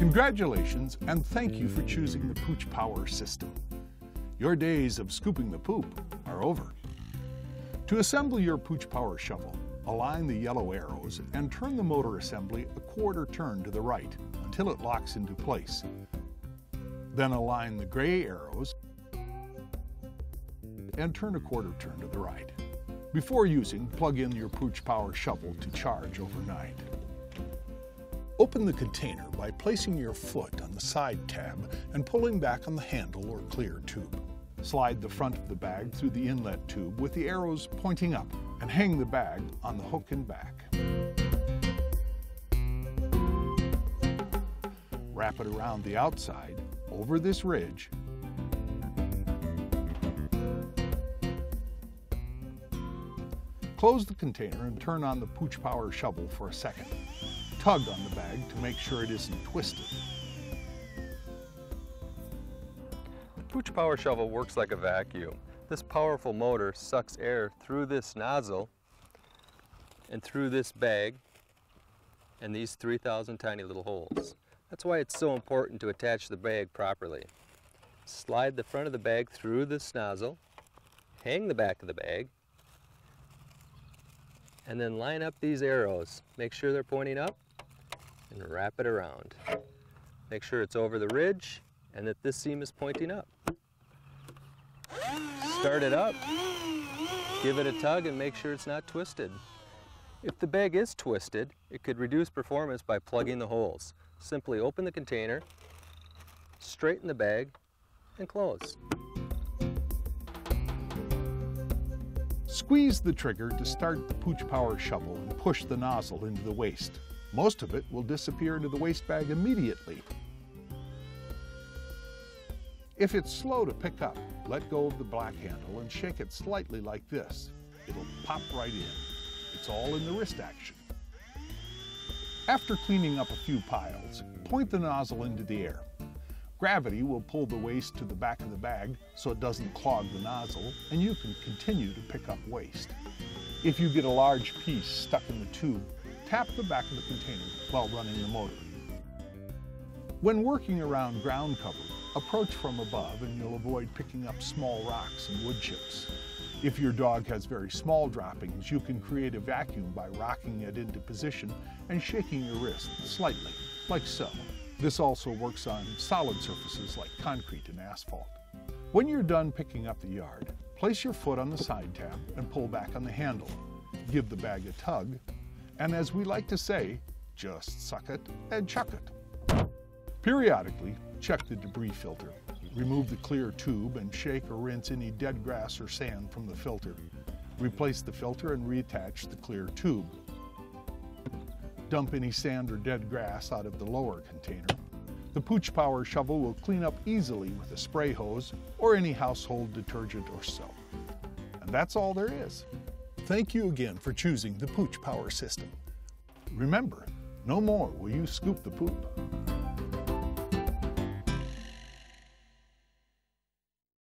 Congratulations and thank you for choosing the Pooch Power system. Your days of scooping the poop are over. To assemble your Pooch Power shovel, align the yellow arrows and turn the motor assembly a quarter turn to the right until it locks into place. Then align the gray arrows and turn a quarter turn to the right. Before using, plug in your Pooch Power shovel to charge overnight. Open the container by placing your foot on the side tab and pulling back on the handle or clear tube. Slide the front of the bag through the inlet tube with the arrows pointing up and hang the bag on the hook and back. Wrap it around the outside, over this ridge, Close the container and turn on the Pooch Power shovel for a second tug on the bag to make sure it isn't twisted. The Pooch Power Shovel works like a vacuum. This powerful motor sucks air through this nozzle and through this bag and these 3,000 tiny little holes. That's why it's so important to attach the bag properly. Slide the front of the bag through this nozzle, hang the back of the bag, and then line up these arrows. Make sure they're pointing up and wrap it around. Make sure it's over the ridge and that this seam is pointing up. Start it up, give it a tug and make sure it's not twisted. If the bag is twisted, it could reduce performance by plugging the holes. Simply open the container, straighten the bag, and close. Squeeze the trigger to start the Pooch Power shovel and push the nozzle into the waste. Most of it will disappear into the waste bag immediately. If it's slow to pick up, let go of the black handle and shake it slightly like this. It'll pop right in. It's all in the wrist action. After cleaning up a few piles, point the nozzle into the air. Gravity will pull the waste to the back of the bag so it doesn't clog the nozzle, and you can continue to pick up waste. If you get a large piece stuck in the tube, tap the back of the container while running the motor. When working around ground cover, approach from above and you'll avoid picking up small rocks and wood chips. If your dog has very small droppings, you can create a vacuum by rocking it into position and shaking your wrist slightly, like so. This also works on solid surfaces like concrete and asphalt. When you're done picking up the yard, place your foot on the side tab and pull back on the handle. Give the bag a tug and as we like to say, just suck it and chuck it. Periodically, check the debris filter. Remove the clear tube and shake or rinse any dead grass or sand from the filter. Replace the filter and reattach the clear tube. Dump any sand or dead grass out of the lower container. The Pooch Power shovel will clean up easily with a spray hose or any household detergent or soap. And that's all there is. Thank you again for choosing the Pooch Power System. Remember, no more will you scoop the poop.